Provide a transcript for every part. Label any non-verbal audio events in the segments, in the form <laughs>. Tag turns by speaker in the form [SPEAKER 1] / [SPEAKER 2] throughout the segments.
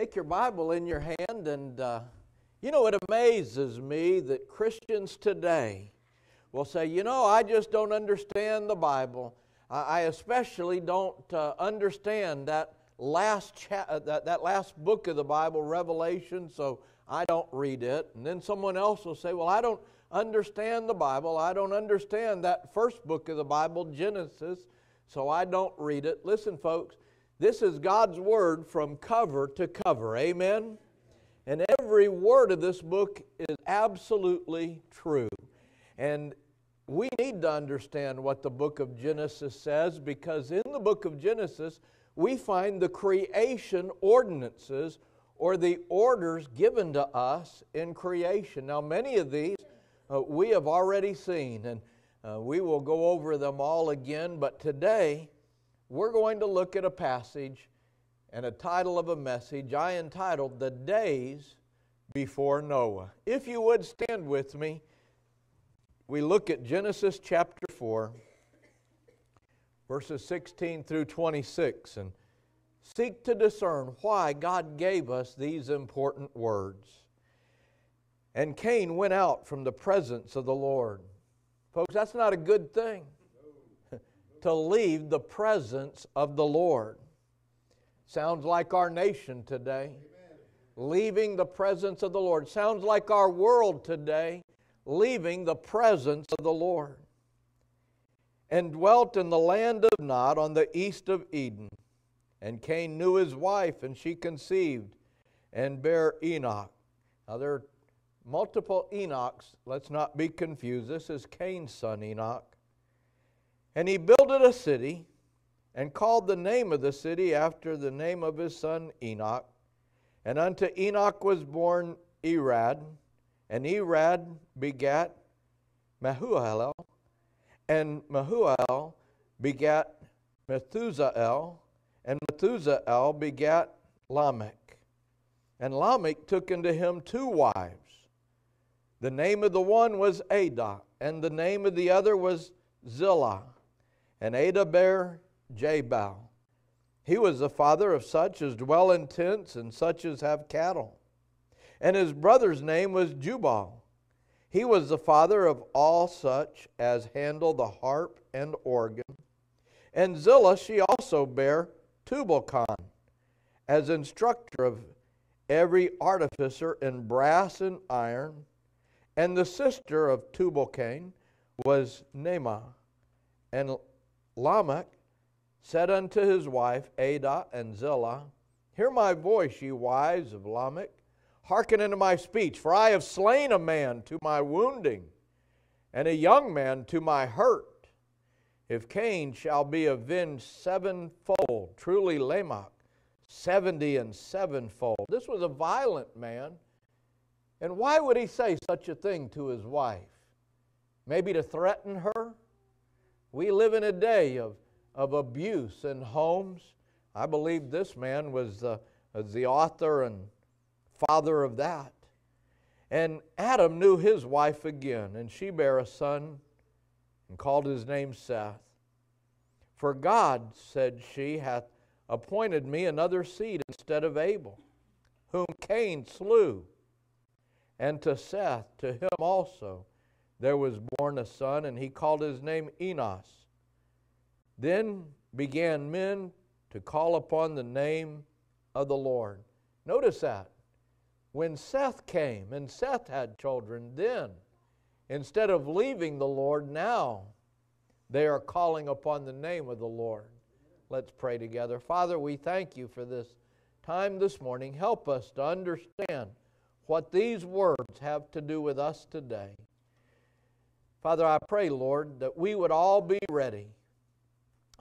[SPEAKER 1] take your Bible in your hand, and uh, you know, it amazes me that Christians today will say, you know, I just don't understand the Bible. I especially don't uh, understand that last, cha- uh, that, that last book of the Bible, Revelation, so I don't read it. And then someone else will say, well, I don't understand the Bible. I don't understand that first book of the Bible, Genesis, so I don't read it. Listen, folks, this is God's Word from cover to cover. Amen? And every word of this book is absolutely true. And we need to understand what the book of Genesis says because in the book of Genesis, we find the creation ordinances or the orders given to us in creation. Now, many of these uh, we have already seen, and uh, we will go over them all again, but today we're going to look at a passage and a title of a message I entitled The Days Before Noah. If you would stand with me, we look at Genesis chapter 4, verses 16 through 26, and seek to discern why God gave us these important words. And Cain went out from the presence of the Lord. Folks, that's not a good thing to leave the presence of the Lord. Sounds like our nation today. Leaving the presence of the Lord. Sounds like our world today. Leaving the presence of the Lord. And dwelt in the land of Nod on the east of Eden. And Cain knew his wife, and she conceived and bare Enoch. Now, there are multiple Enochs. Let's not be confused. This is Cain's son, Enoch. And he builded a city and called the name of the city after the name of his son Enoch. And unto Enoch was born Erad, and Erad begat Mehujael, and Mehujael begat Methusael, and Methusael begat Lamech. And Lamech took unto him two wives. The name of the one was Adah, and the name of the other was Zillah. And Adah bare Jabal. He was the father of such as dwell in tents and such as have cattle. And his brother's name was Jubal. He was the father of all such as handle the harp and organ. And Zillah she also bare Tubal-Cain, as instructor of every artificer in brass and iron. And the sister of Tubal-Cain was Naamah. And Lamech said unto his wife Adah and Zillah, Hear my voice, ye wives of Lamech. Hearken unto my speech, for I have slain a man to my wounding, and a young man to my hurt. If Cain shall be avenged sevenfold, truly Lamech, seventy and sevenfold. This was a violent man. And why would he say such a thing to his wife? Maybe to threaten her? We live in a day of, of abuse in homes. I believe this man was the, was the author and father of that. And Adam knew his wife again, and she bare a son and called his name Seth. For God, said she, hath appointed me another seed instead of Abel, whom Cain slew. And to Seth, to him also, there was born a son, and he called his name Enos. Then began men to call upon the name of the Lord. Notice that. When Seth came and Seth had children, then, instead of leaving the Lord, now they are calling upon the name of the Lord. Let's pray together. Father, we thank you for this time this morning. Help us to understand what these words have to do with us today. Father, I pray, Lord, that we would all be ready.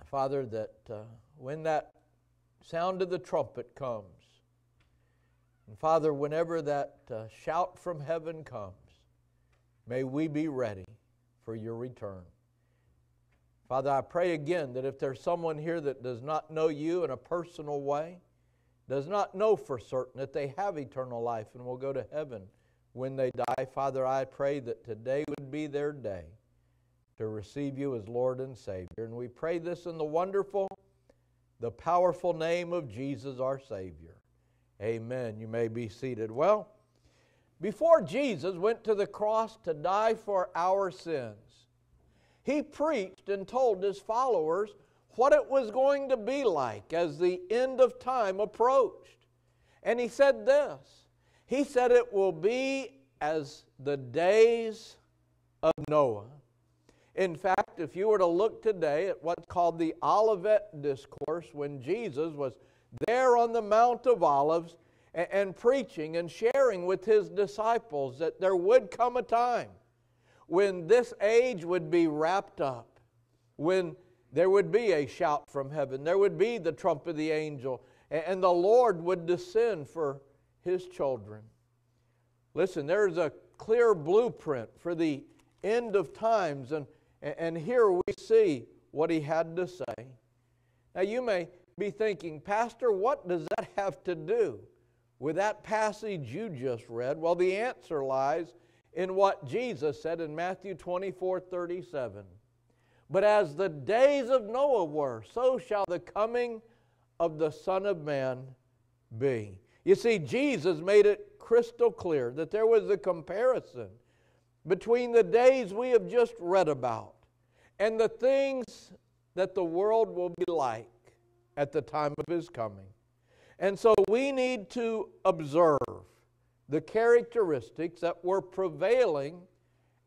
[SPEAKER 1] Father, that uh, when that sound of the trumpet comes, and Father, whenever that uh, shout from heaven comes, may we be ready for your return. Father, I pray again that if there's someone here that does not know you in a personal way, does not know for certain that they have eternal life and will go to heaven when they die, Father, I pray that today would be their day to receive you as Lord and Savior. And we pray this in the wonderful, the powerful name of Jesus our Savior. Amen. You may be seated. Well, before Jesus went to the cross to die for our sins, he preached and told his followers what it was going to be like as the end of time approached. And he said this He said, It will be as the days of Noah. In fact, if you were to look today at what's called the Olivet Discourse, when Jesus was there on the Mount of Olives and, and preaching and sharing with his disciples that there would come a time when this age would be wrapped up, when there would be a shout from heaven, there would be the trump of the angel, and, and the Lord would descend for his children. Listen, there's a clear blueprint for the end of times, and, and here we see what he had to say. Now, you may be thinking, Pastor, what does that have to do with that passage you just read? Well, the answer lies in what Jesus said in Matthew 24 37. But as the days of Noah were, so shall the coming of the Son of Man be. You see, Jesus made it crystal clear that there was a comparison between the days we have just read about and the things that the world will be like at the time of his coming. And so we need to observe the characteristics that were prevailing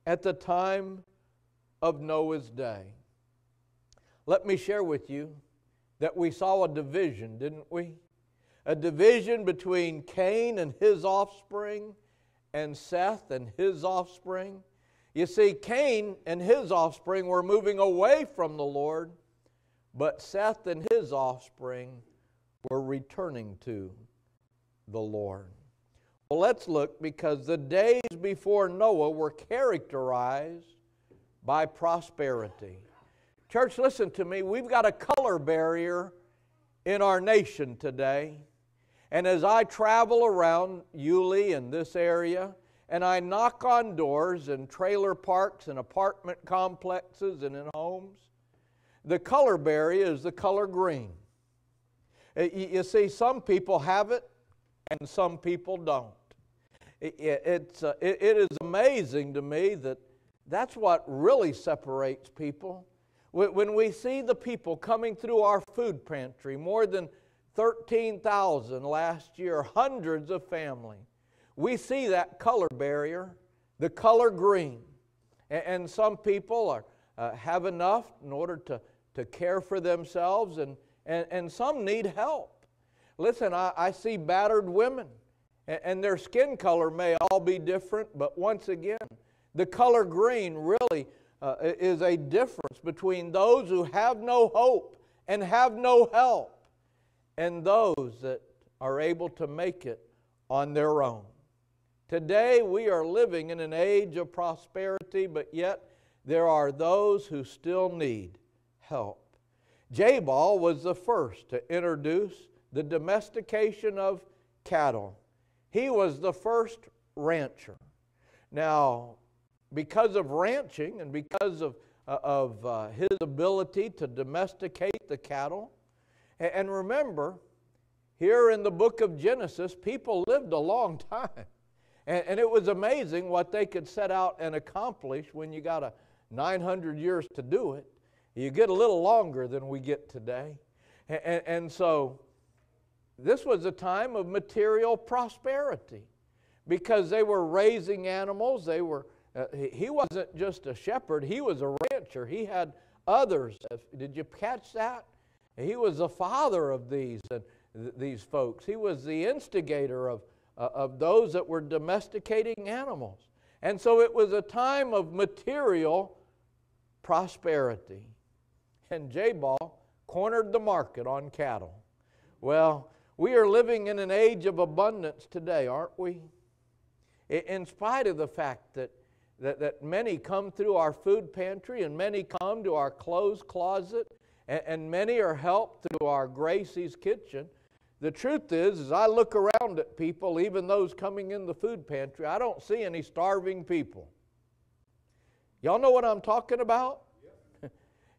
[SPEAKER 1] at the time of Noah's day. Let me share with you that we saw a division, didn't we? A division between Cain and his offspring and Seth and his offspring. You see, Cain and his offspring were moving away from the Lord but Seth and his offspring were returning to the Lord. Well, let's look because the days before Noah were characterized by prosperity. Church, listen to me. We've got a color barrier in our nation today. And as I travel around Yulee and this area, and I knock on doors in trailer parks and apartment complexes and in homes, the color barrier is the color green. You see, some people have it and some people don't. It's, uh, it is amazing to me that that's what really separates people. When we see the people coming through our food pantry, more than 13,000 last year, hundreds of family. we see that color barrier, the color green. And some people are, uh, have enough in order to to care for themselves, and, and, and some need help. Listen, I, I see battered women, and, and their skin color may all be different, but once again, the color green really uh, is a difference between those who have no hope and have no help and those that are able to make it on their own. Today, we are living in an age of prosperity, but yet there are those who still need help. Jabal was the first to introduce the domestication of cattle. He was the first rancher. Now, because of ranching and because of, uh, of uh, his ability to domesticate the cattle, and remember, here in the book of Genesis, people lived a long <laughs> time. And, and, it was amazing what they could set out and accomplish when you got a 900 years to do it. You get a little longer than we get today. And, and so this was a time of material prosperity because they were raising animals. They were, uh, he wasn't just a shepherd, he was a rancher. He had others. Did you catch that? He was the father of these, th- these folks. He was the instigator of, uh, of those that were domesticating animals. And so it was a time of material prosperity and Jabal cornered the market on cattle. Well, we are living in an age of abundance today, aren't we? In spite of the fact that, that, that many come through our food pantry and many come to our clothes closet and, and many are helped through our Gracie's kitchen, the truth is, as I look around at people, even those coming in the food pantry, I don't see any starving people. Y'all know what I'm talking about? <laughs>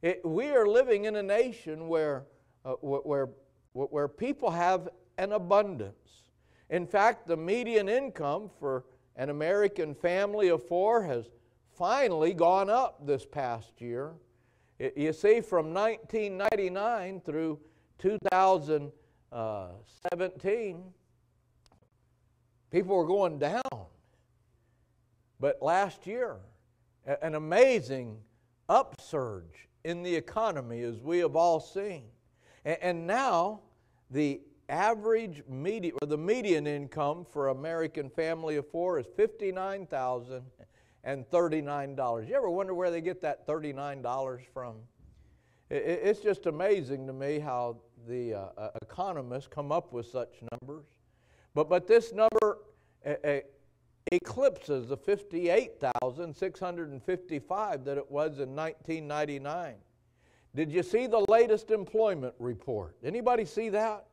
[SPEAKER 1] It, we are living in a nation where, uh, where, where people have an abundance. In fact, the median income for an American family of four has finally gone up this past year. You see, from 1999 through 2017, people were going down. But last year, an amazing upsurge in the economy, as we have all seen. And now, the average median or the median income for American family of four is fifty-nine thousand. You ever wonder where they get that thirty-nine dollars from? It's just amazing to me how the uh, uh, economists come up with such numbers. But but this number eclipses the fifty-eight thousand six hundred and fifty-five that it was in 1999. Did you see the latest employment report? Anybody see that?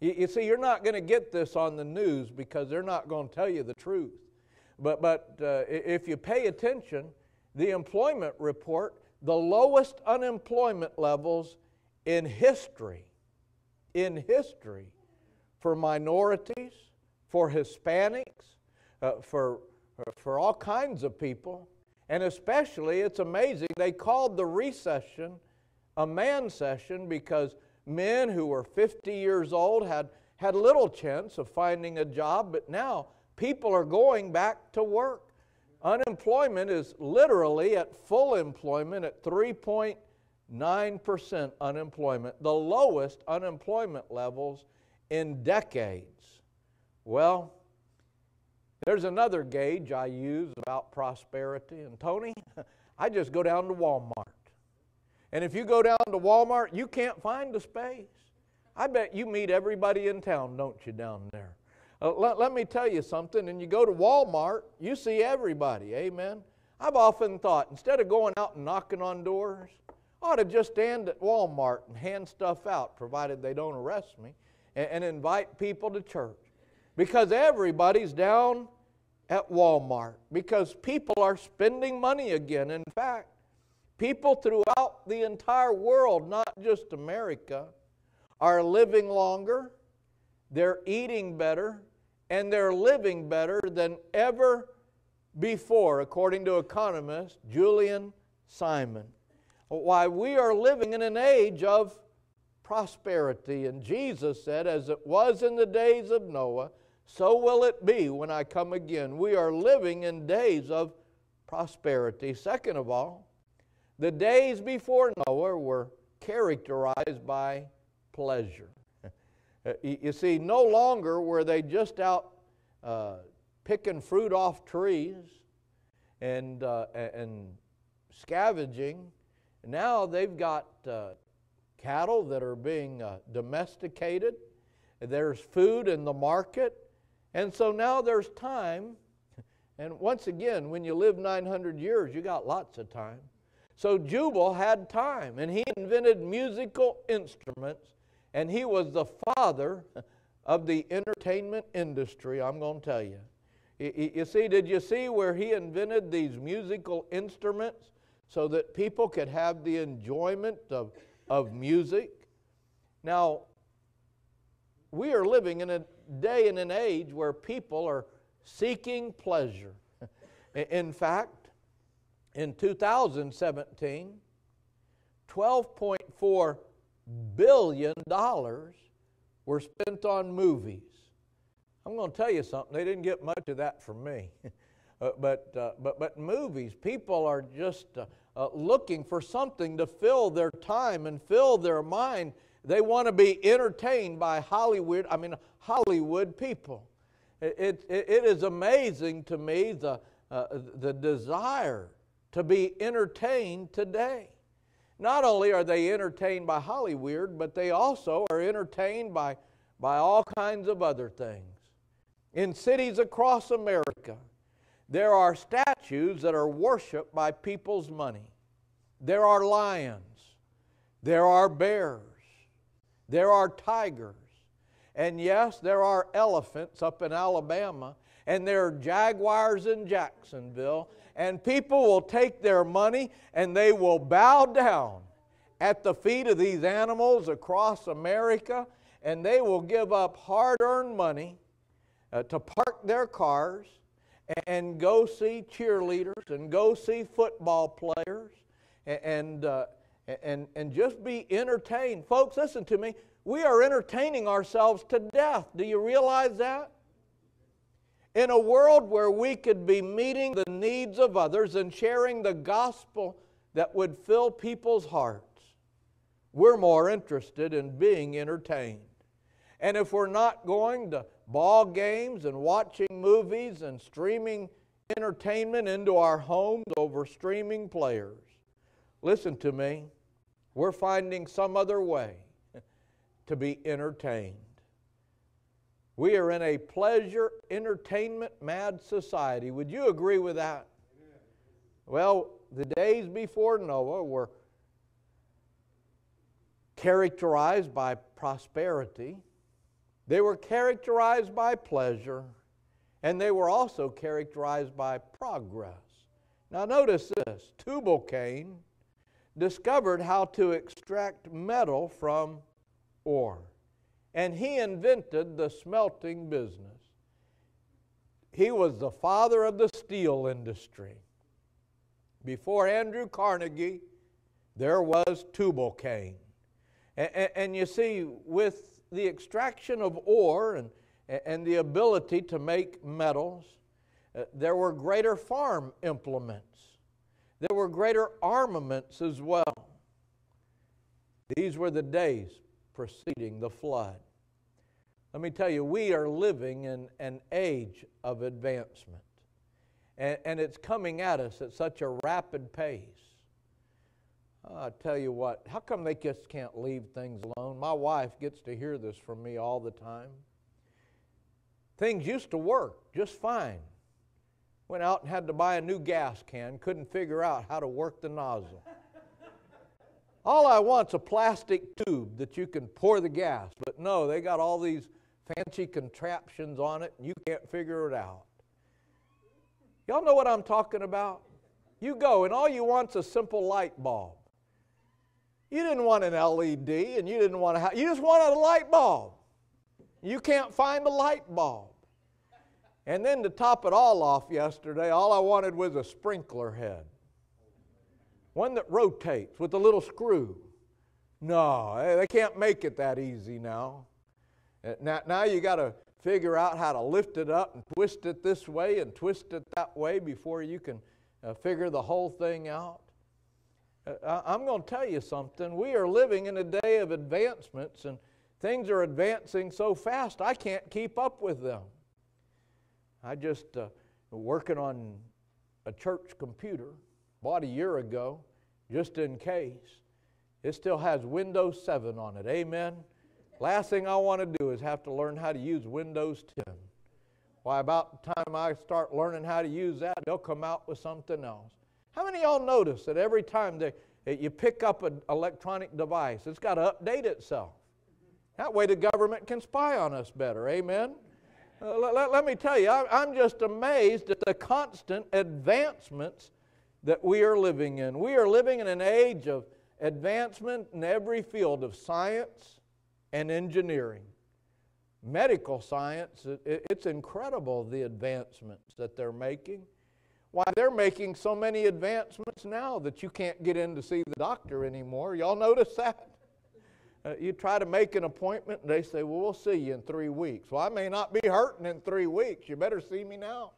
[SPEAKER 1] You, you see, you're not going to get this on the news because they're not going to tell you the truth. But, but uh, if you pay attention, the employment report, the lowest unemployment levels in history, in history, for minorities, for Hispanics, uh, for, for all kinds of people. And especially, it's amazing, they called the recession a man session because men who were 50 years old had, had little chance of finding a job, but now people are going back to work. Unemployment is literally at full employment at 3.9% unemployment, the lowest unemployment levels in decades. Well, there's another gauge I use about prosperity. And Tony, <laughs> I just go down to Walmart. And if you go down to Walmart, you can't find a space. I bet you meet everybody in town, don't you, down there? Uh, let, let me tell you something. And you go to Walmart, you see everybody. Amen. I've often thought, instead of going out and knocking on doors, I ought to just stand at Walmart and hand stuff out, provided they don't arrest me, and, and invite people to church. Because everybody's down at Walmart. Because people are spending money again. In fact, People throughout the entire world, not just America, are living longer, they're eating better, and they're living better than ever before, according to economist Julian Simon. Why, we are living in an age of prosperity. And Jesus said, As it was in the days of Noah, so will it be when I come again. We are living in days of prosperity. Second of all, the days before Noah were characterized by pleasure. You see, no longer were they just out uh, picking fruit off trees and, uh, and scavenging. Now they've got uh, cattle that are being uh, domesticated. There's food in the market. And so now there's time. And once again, when you live 900 years, you got lots of time. So Jubal had time, and he invented musical instruments, and he was the father of the entertainment industry, I'm going to tell you. You see, did you see where he invented these musical instruments so that people could have the enjoyment of, of music? Now, we are living in a day and an age where people are seeking pleasure. In fact, in 2017, $12.4 billion dollars were spent on movies. I'm going to tell you something, they didn't get much of that from me. <laughs> uh, but, uh, but, but movies, people are just uh, uh, looking for something to fill their time and fill their mind. They want to be entertained by Hollywood, I mean, Hollywood people. It, it, it is amazing to me the, uh, the desire to be entertained today. Not only are they entertained by Hollywood, but they also are entertained by, by all kinds of other things. In cities across America, there are statues that are worshiped by people's money. There are lions, there are bears, there are tigers, and yes, there are elephants up in Alabama, and there are jaguars in Jacksonville, and people will take their money and they will bow down at the feet of these animals across America and they will give up hard earned money uh, to park their cars and go see cheerleaders and go see football players and, uh, and, and just be entertained. Folks, listen to me. We are entertaining ourselves to death. Do you realize that? In a world where we could be meeting the needs of others and sharing the gospel that would fill people's hearts, we're more interested in being entertained. And if we're not going to ball games and watching movies and streaming entertainment into our homes over streaming players, listen to me, we're finding some other way <laughs> to be entertained. We are in a pleasure, entertainment mad society. Would you agree with that? Well, the days before Noah were characterized by prosperity, they were characterized by pleasure, and they were also characterized by progress. Now, notice this Tubal Cain discovered how to extract metal from ore, and he invented the smelting business. He was the father of the steel industry. Before Andrew Carnegie, there was Tubal Cain. And, and, you see, with the extraction of ore and, and the ability to make metals, uh, there were greater farm implements. There were greater armaments as well. These were the days preceding the flood. Let me tell you, we are living in an age of advancement. And, and it's coming at us at such a rapid pace. I tell you what, how come they just can't leave things alone? My wife gets to hear this from me all the time. Things used to work just fine. Went out and had to buy a new gas can, couldn't figure out how to work the nozzle. all I want's a plastic tube that you can pour the gas, but no, they got all these fancy contraptions on it and you can't figure it out. Y'all know what I'm talking about? You go and all you want's a simple light bulb. You didn't want an LED and you didn't want a you just wanted a light bulb. You can't find a light bulb. And then to top it all off yesterday, all I wanted was a sprinkler head. One that rotates with a little screw. No, they can't make it that easy now. Uh, now, now you got to figure out how to lift it up and twist it this way and twist it that way before you can uh, figure the whole thing out. Uh, I'm going to tell you something. We are living in a day of advancements, and things are advancing so fast I can't keep up with them. I just uh, working on a church computer, bought a year ago, just in case. It still has Windows 7 on it. Amen. Last thing I want to do is have to learn how to use Windows 10. Why, about the time I start learning how to use that, they'll come out with something else. How many of y'all notice that every time they, you pick up an electronic device, it's got to update itself? That way the government can spy on us better. Amen? Uh, let, let, let, me tell you, I, I'm just amazed at the constant advancements that we are living in. We are living in an age of advancement in every field of science and engineering. Medical science, it's incredible the advancements that they're making. Why, they're making so many advancements now that you can't get in to see the doctor anymore. Y'all notice that? <laughs> Uh, you try to make an appointment, and they say, Well, we'll see you in three weeks. Well, I may not be hurting in three weeks. You better see me now.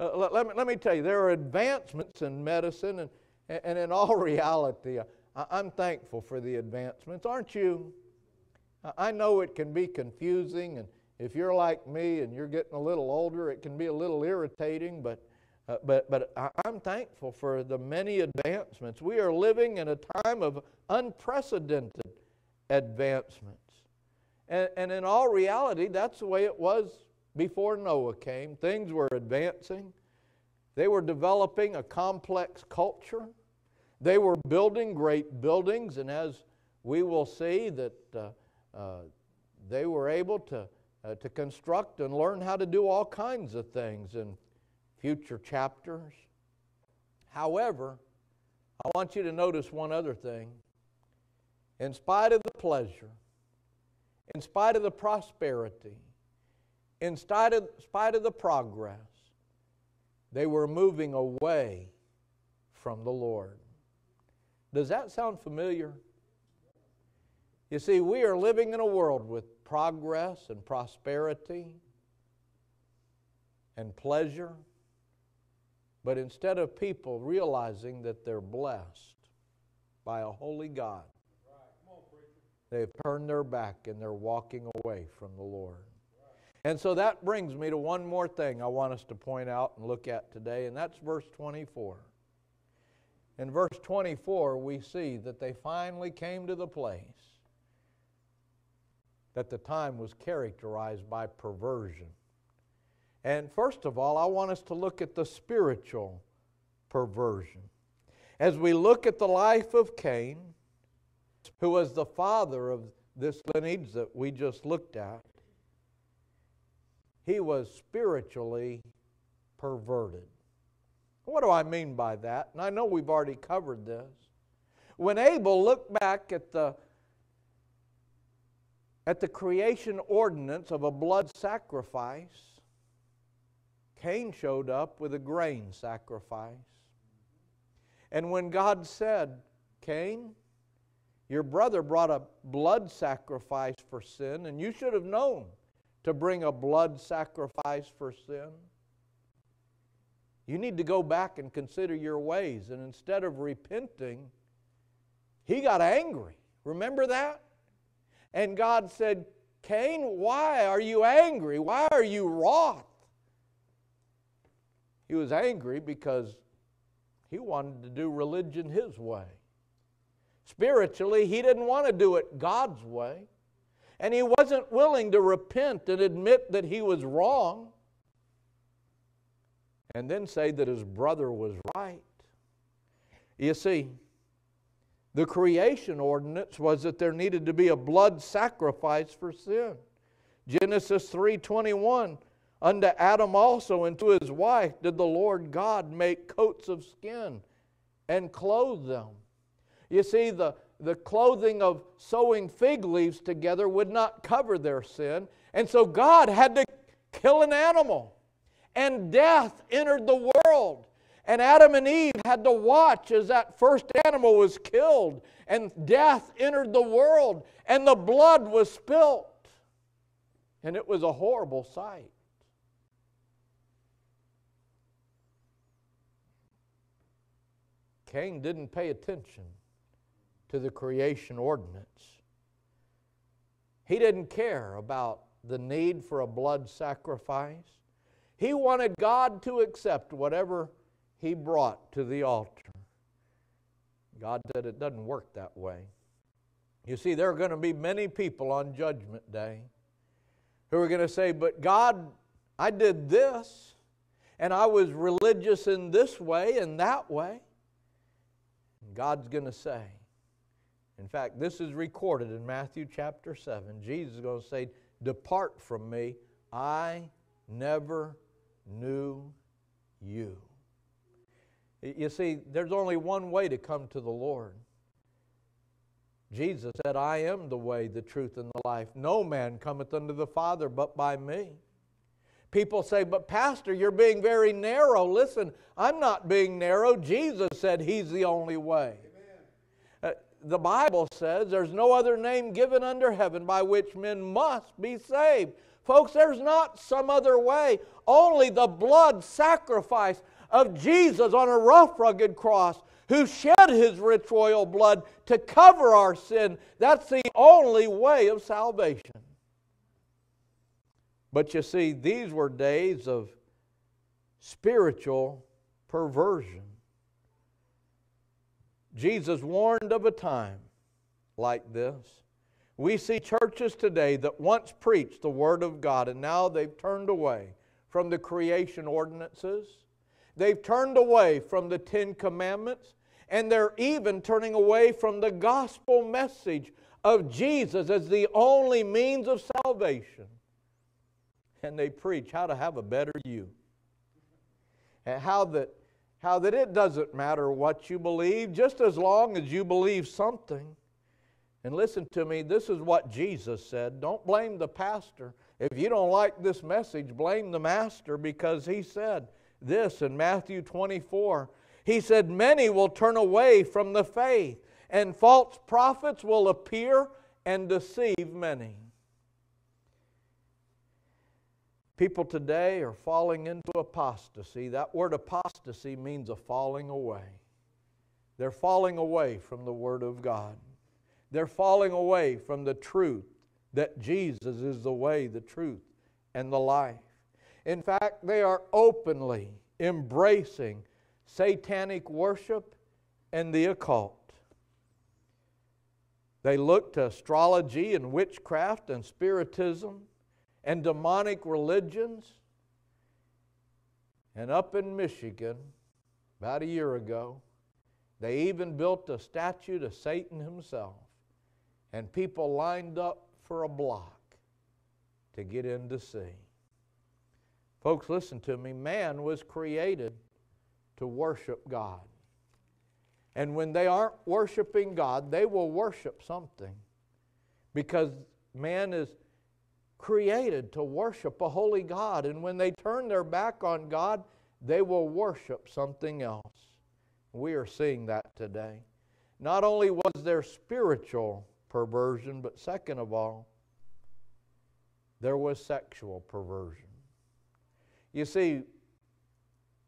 [SPEAKER 1] Uh, let, let, me, let me tell you, there are advancements in medicine, and, and in all <laughs> reality, I, I'm thankful for the advancements, aren't you? I know it can be confusing, and if you're like me and you're getting a little older, it can be a little irritating, but uh, but, but I'm thankful for the many advancements. We are living in a time of unprecedented advancements. And, and in all reality, that's the way it was before Noah came. Things were advancing, they were developing a complex culture, they were building great buildings, and as we will see, that uh, they were able to, uh, to construct and learn how to do all kinds of things. in future chapters. However, I want you to notice one other thing. In spite of the pleasure, in spite of the prosperity, in spite of, spite of the progress, they were moving away from the Lord. Does that sound familiar? You see, we are living in a world with progress and prosperity and pleasure, but instead of people realizing that they're blessed by a holy God, they've turned their back and they're walking away from the Lord. And so that brings me to one more thing I want us to point out and look at today, and that's verse 24. In verse 24, we see that they finally came to the place that the time was characterized by perversion. And first of all, I want us to look at the spiritual perversion. As we look at the life of Cain, who was the father of this lineage that we just looked at, he was spiritually perverted. What do I mean by that? And I know we've already covered this. When Abel looked back at the at the creation ordinance of a blood sacrifice, Cain showed up with a grain sacrifice. And when God said, Cain, your brother brought a blood sacrifice for sin, and you should have known to bring a blood sacrifice for sin. You need to go back and consider your ways. And instead of repenting, he got angry. Remember that? And God said, Cain, why are you angry? Why are you wroth? He was angry because he wanted to do religion his way. Spiritually, he didn't want to do it God's way. And he wasn't willing to repent and admit that he was wrong and then say that his brother was right. You see, the creation ordinance was that there needed to be a blood sacrifice for sin. Genesis 3:21 Unto Adam also and to his wife did the Lord God make coats of skin and clothe them. You see, the, the clothing of sewing fig leaves together would not cover their sin, and so God had to kill an animal. And death entered the world. And Adam and Eve had to watch as that first animal was killed and death entered the world and the blood was spilt. And it was a horrible sight. Cain didn't pay attention to the creation ordinance. He didn't care about the need for a blood sacrifice. He wanted God to accept whatever he brought to the altar. God said it doesn't work that way. You see, there are going to be many people on Judgment Day who are going to say, But God, I did this, and I was religious in this way and that way. And God's going to say, in fact, this is recorded in Matthew chapter 7. Jesus is going to say, Depart from me, I never knew you. You see, there's only one way to come to the Lord. Jesus said, I am the way, the truth, and the life. No man cometh unto the Father but by me. People say, But Pastor, you're being very narrow. Listen, I'm not being narrow. Jesus said He's the only way. Uh, the Bible says there's no other name given under heaven by which men must be saved. Folks, there's not some other way. Only the blood sacrifice of Jesus on a rough, rugged cross who shed his rich royal blood to cover our sin. That's the only way of salvation. But you see, these were days of spiritual perversion. Jesus warned of a time like this. We see churches today that once preached the Word of God and now they've turned away from the creation ordinances They've turned away from the Ten Commandments, and they're even turning away from the gospel message of Jesus as the only means of salvation. And they preach how to have a better you. And how that, how that it doesn't matter what you believe, just as long as you believe something. And listen to me, this is what Jesus said. Don't blame the pastor. If you don't like this message, blame the master because he said this in Matthew 24. He said, Many will turn away from the faith, and false prophets will appear and deceive many. People today are falling into apostasy. That word apostasy means a falling away. They're falling away from the Word of God. They're falling away from the truth that Jesus is the way, the truth, and the life. In fact, they are openly embracing satanic worship and the occult. They look to astrology and witchcraft and spiritism and demonic religions. And up in Michigan, about a year ago, they even built a statue to Satan himself. And people lined up for a block to get in to see. Folks, listen to me. Man was created to worship God. And when they aren't worshiping God, they will worship something. Because man is created to worship a holy God. And when they turn their back on God, they will worship something else. We are seeing that today. Not only was there spiritual perversion, but second of all, there was sexual perversion. You see,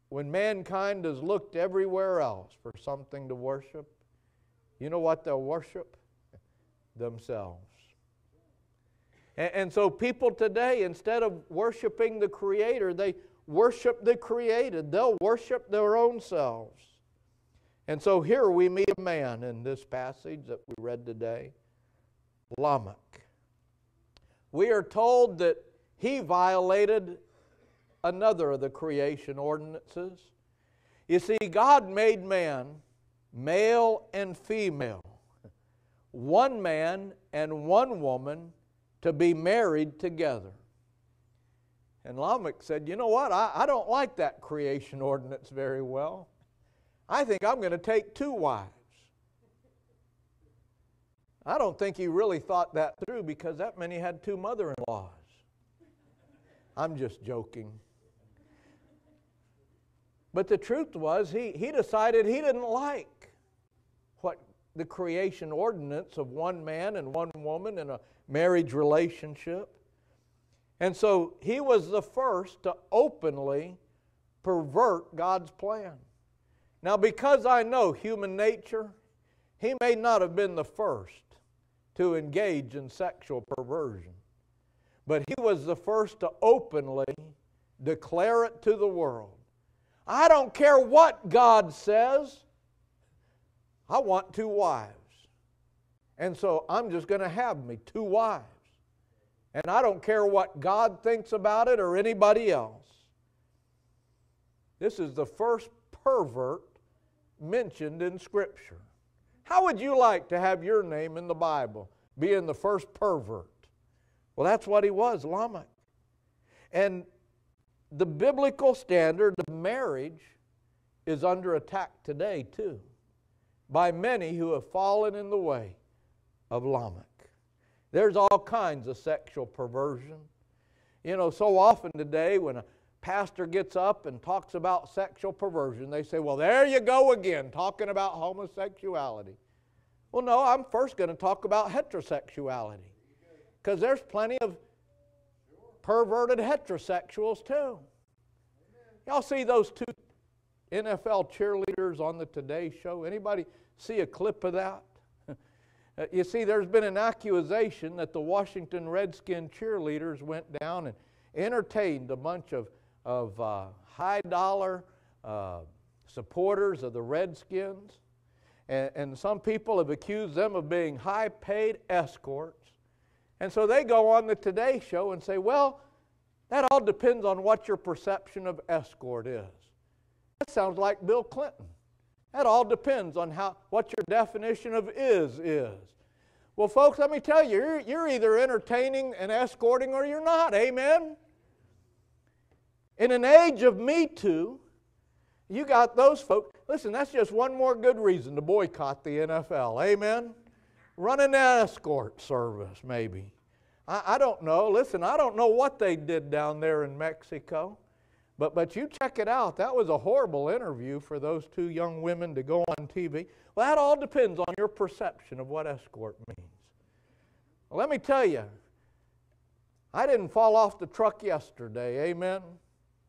[SPEAKER 1] when mankind has looked everywhere else for something to worship, you know what they'll worship? Themselves. And, and, so people today, instead of worshiping the Creator, they worship the created. They'll worship their own selves. And so here we meet a man in this passage that we read today, Lamech. We are told that he violated another of the creation ordinances. You see, God made man male and female, one man and one woman to be married together. And Lamech said, You know what? I, I don't like that creation ordinance very well. I think I'm going to take two wives. I don't think he really thought that through because that many had two mother in laws. I'm just joking. But the truth was, he, he decided he didn't like what the creation ordinance of one man and one woman in a marriage relationship. And so he was the first to openly pervert God's plan. Now, because I know human nature, he may not have been the first to engage in sexual perversion, but he was the first to openly declare it to the world. I don't care what God says, I want two wives. And so I'm just going to have me two wives. And I don't care what God thinks about it or anybody else. This is the first pervert mentioned in Scripture. How would you like to have your name in the Bible, being the first pervert? Well, that's what he was, Lamech. And the biblical standard of marriage is under attack today, too, by many who have fallen in the way of Lamech. There's all kinds of sexual perversion. You know, so often today when a pastor gets up and talks about sexual perversion, they say, well, there you go again, talking about homosexuality. Well, no, I'm first going to talk about heterosexuality because there's plenty of perverted heterosexuals too. Y'all see those two NFL cheerleaders on the Today Show? Anybody see a clip of that? <laughs> Uh, you see, there's been an accusation that the Washington Redskin cheerleaders went down and entertained a bunch of of uh, high dollar uh, supporters of the Redskins. And, and some people have accused them of being high paid escorts. And so they go on the Today Show and say, well, that all depends on what your perception of escort is. That sounds like Bill Clinton. That all depends on how, what your definition of is is. Well, folks, let me tell you, you're, you're either entertaining and escorting or you're not. Amen? In an age of Me Too, you got those folks. Listen, that's just one more good reason to boycott the NFL. Amen? Running an escort service, maybe. I, I don't know. Listen, I don't know what they did down there in Mexico. But, but you check it out. That was a horrible interview for those two young women to go on TV. Well, that all depends on your perception of what escort means. Well, let me tell you, I didn't fall off the truck yesterday, amen?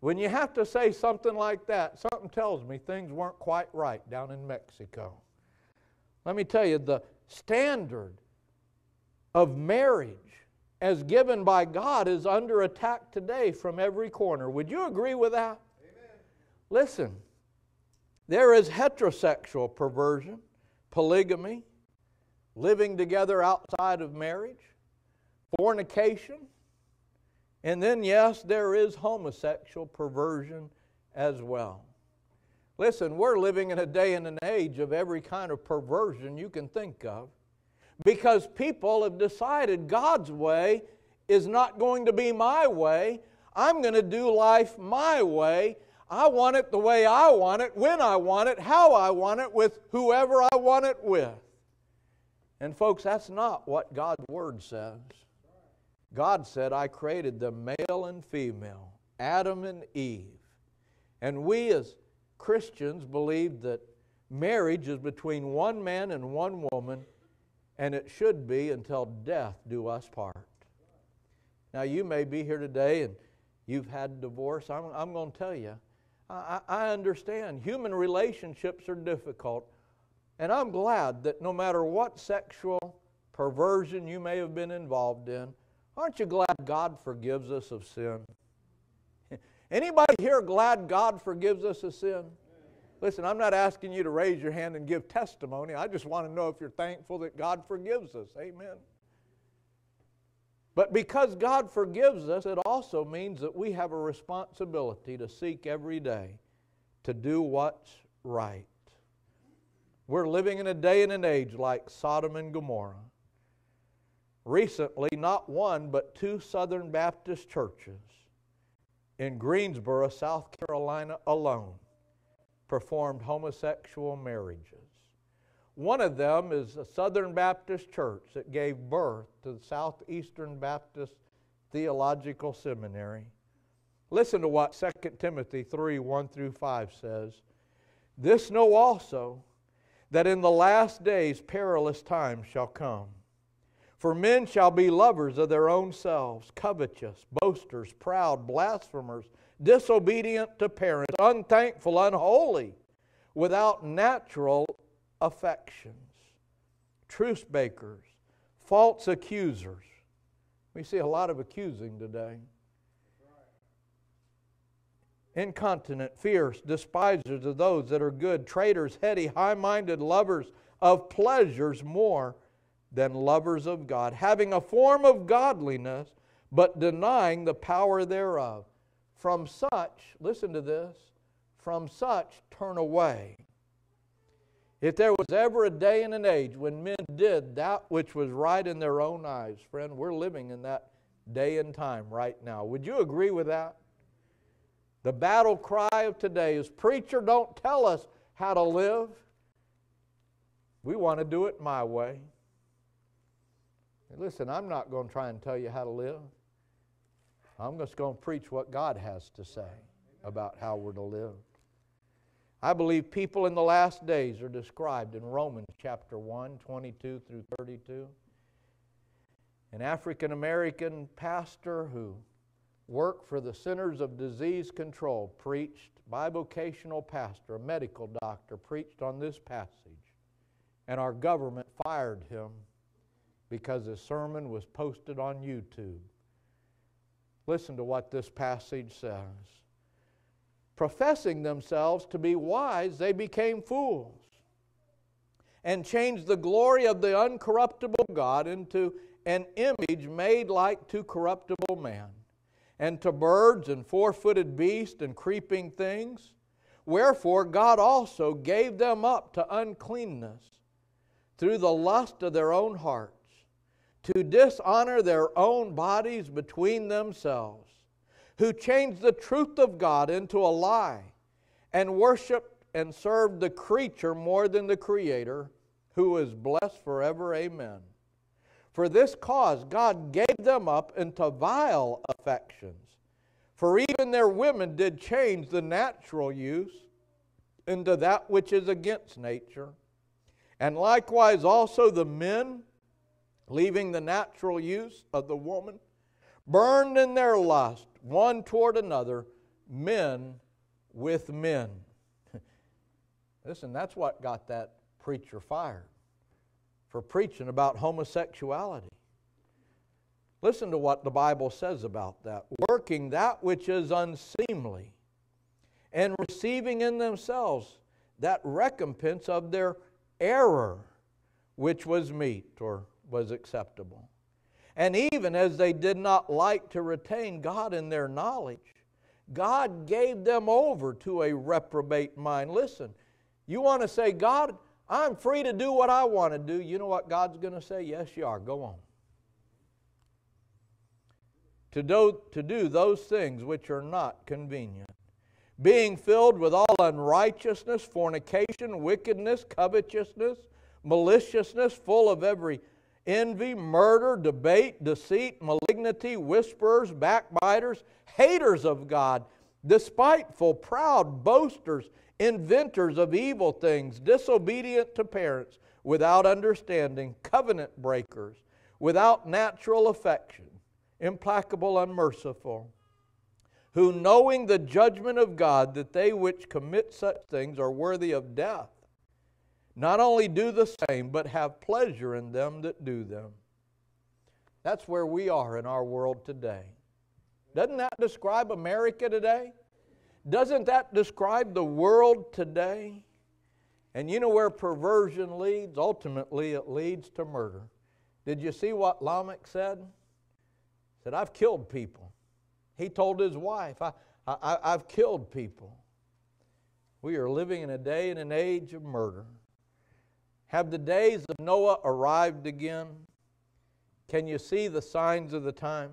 [SPEAKER 1] When you have to say something like that, something tells me things weren't quite right down in Mexico. Let me tell you, the standard of marriage as given by God is under attack today from every corner. Would you agree with that? Amen. Listen, there is heterosexual perversion, polygamy, living together outside of marriage, fornication, and then, yes, there is homosexual perversion as well. Listen, we're living in a day and an age of every kind of perversion you can think of because people have decided God's way is not going to be my way. I'm going to do life my way. I want it the way I want it, when I want it, how I want it, with whoever I want it with. And, folks, that's not what God's Word says. God said, I created them male and female, Adam and Eve. And we as Christians believe that marriage is between one man and one woman and it should be until death do us part. Now, you may be here today and you've had divorce. I'm, I'm going to tell you, I, I understand human relationships are difficult, and I'm glad that no matter what sexual perversion you may have been involved in, aren't you glad God forgives us of sin? Anybody here glad God forgives us a sin? Listen, I'm not asking you to raise your hand and give testimony. I just want to know if you're thankful that God forgives us. Amen. But because God forgives us, it also means that we have a responsibility to seek every day to do what's right. We're living in a day and an age like Sodom and Gomorrah. Recently, not one but two Southern Baptist churches in Greensboro, South Carolina alone performed homosexual marriages. One of them is a Southern Baptist church that gave birth to the Southeastern Baptist Theological Seminary. Listen to what 2 Timothy 3 1 through 5 says. This know also that in the last days perilous times shall come. For men shall be lovers of their own selves, covetous, boasters, proud, blasphemers disobedient to parents, unthankful, unholy, without natural affections, truce bakers, false accusers. We see a lot of accusing today. Incontinent, fierce, despisers of those that are good, traitors, heady, high minded, lovers of pleasures more than lovers of God, having a form of godliness, but denying the power thereof. From such, listen to this, from such turn away. If there was ever a day and an age when men did that which was right in their own eyes, friend, we're living in that day and time right now. Would you agree with that? The battle cry of today is Preacher, don't tell us how to live. We want to do it my way. Listen, I'm not going to try and tell you how to live. I'm just going to preach what God has to say about how we're to live. I believe people in the last days are described in Romans chapter 1, 22 through 32. An African American pastor who worked for the Centers of Disease Control preached, bivocational pastor, a medical doctor, preached on this passage. And our government fired him because his sermon was posted on YouTube. Listen to what this passage says. Professing themselves to be wise, they became fools and changed the glory of the uncorruptible God into an image made like to corruptible man, and to birds and four footed beasts and creeping things. Wherefore God also gave them up to uncleanness through the lust of their own heart to dishonor their own bodies between themselves, who changed the truth of God into a lie, and worshiped and served the creature more than the Creator, who is blessed forever. Amen. For this cause God gave them up into vile affections. For even their women did change the natural use into that which is against nature. And likewise also the men, leaving the natural use of the woman, burned in their lust one toward another, men with men. <laughs> Listen, that's what got that preacher fired for preaching about homosexuality. Listen to what the Bible says about that. Working that which is unseemly and receiving in themselves that recompense of their error, which was meet or was acceptable. And even as they did not like to retain God in their knowledge, God gave them over to a reprobate mind. Listen, you want to say, God, I'm free to do what I want to do. You know what God's going to say? Yes, you are. Go on. To do, to do those things which are not convenient, being filled with all unrighteousness, fornication, wickedness, covetousness, maliciousness, full of every envy, murder, debate, deceit, malignity, whisperers, backbiters, haters of God, despiteful, proud, boasters, inventors of evil things, disobedient to parents, without understanding, covenant breakers, without natural affection, implacable, unmerciful, who knowing the judgment of God that they which commit such things are worthy of death, not only do the same, but have pleasure in them that do them. That's where we are in our world today. Doesn't that describe America today? Doesn't that describe the world today? And you know where perversion leads? Ultimately, it leads to murder. Did you see what Lamech said? He said, I've killed people. He told his wife, I, I, I've killed people. We are living in a day and an age of murder. Have the days of Noah arrived again? Can you see the signs of the time?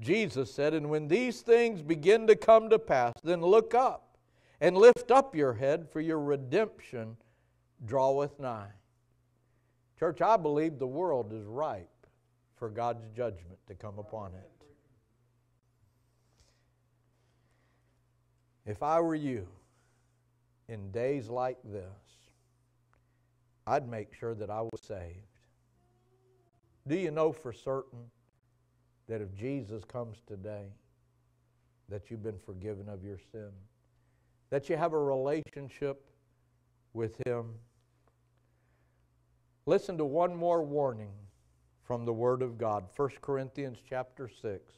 [SPEAKER 1] Jesus said, And when these things begin to come to pass, then look up and lift up your head, for your redemption draweth nigh. Church, I believe the world is ripe for God's judgment to come upon it. If I were you in days like this, I'd make sure that I was saved. Do you know for certain that if Jesus comes today, that you've been forgiven of your sin, that you have a relationship with Him. Listen to one more warning from the Word of God 1 Corinthians chapter 6,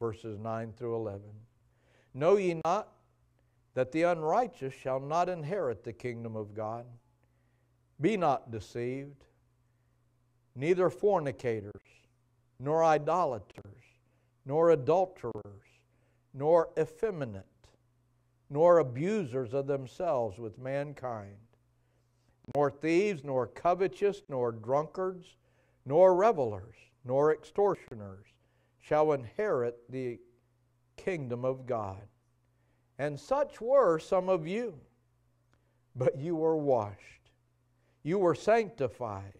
[SPEAKER 1] verses 9 through 11. Know ye not that the unrighteous shall not inherit the kingdom of God? Be not deceived, neither fornicators nor idolaters, nor adulterers, nor effeminate, nor abusers of themselves with mankind, nor thieves, nor covetous, nor drunkards, nor revelers, nor extortioners shall inherit the kingdom of God. And such were some of you. But you were washed, you were sanctified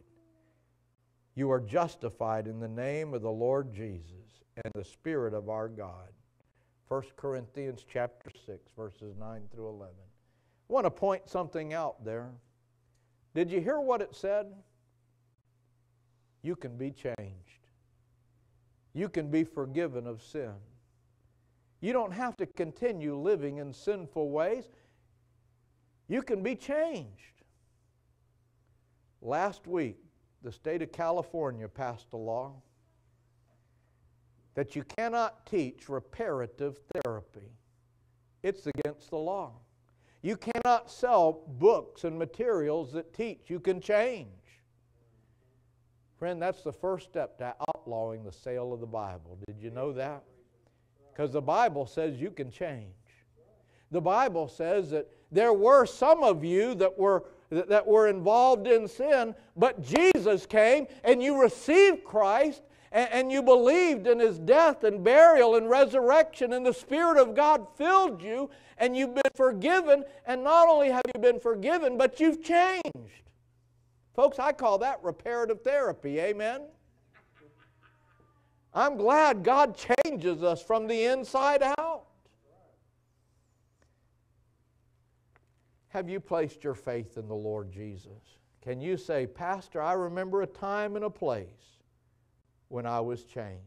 [SPEAKER 1] you are justified in the name of the Lord Jesus and the Spirit of our God. 1 Corinthians chapter 6, verses 9 through 11. I want to point something out there. Did you hear what it said? You can be changed. You can be forgiven of sin. You don't have to continue living in sinful ways. You can be changed. Last week, the state of California passed a law that you cannot teach reparative therapy. It's against the law. You cannot sell books and materials that teach you can change. Friend, that's the first step to outlawing the sale of the Bible. Did you know that? Because the Bible says you can change. The Bible says that there were some of you that were that were involved in sin, but Jesus came and you received Christ and, and you believed in his death and burial and resurrection, and the Spirit of God filled you, and you've been forgiven. And not only have you been forgiven, but you've changed Folks, I call that reparative therapy. Amen? I'm glad God changes us from the inside out. Have you placed your faith in the Lord Jesus? Can you say, Pastor, I remember a time and a place when I was changed?